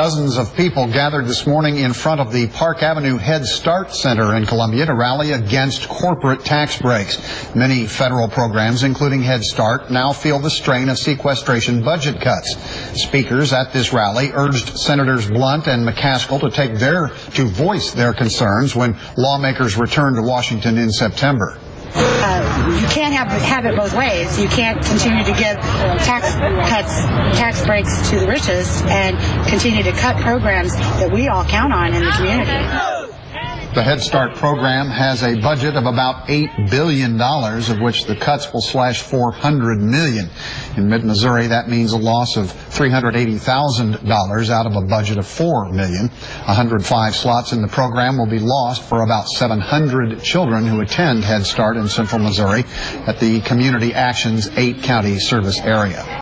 Dozens of people gathered this morning in front of the Park Avenue Head Start Center in Columbia to rally against corporate tax breaks. Many federal programs, including Head Start, now feel the strain of sequestration budget cuts. Speakers at this rally urged Senators Blunt and McCaskill to take their to voice their concerns when lawmakers return to Washington in September. Uh, you can't have have it both ways. You can't continue to give tax cuts, tax breaks to the richest, and continue to cut programs that we all count on in the community. The Head Start program has a budget of about $8 billion, of which the cuts will slash 400 million. In mid-Missouri, that means a loss of $380,000 out of a budget of $4 million. 105 slots in the program will be lost for about 700 children who attend Head Start in central Missouri at the Community Action's eight-county service area.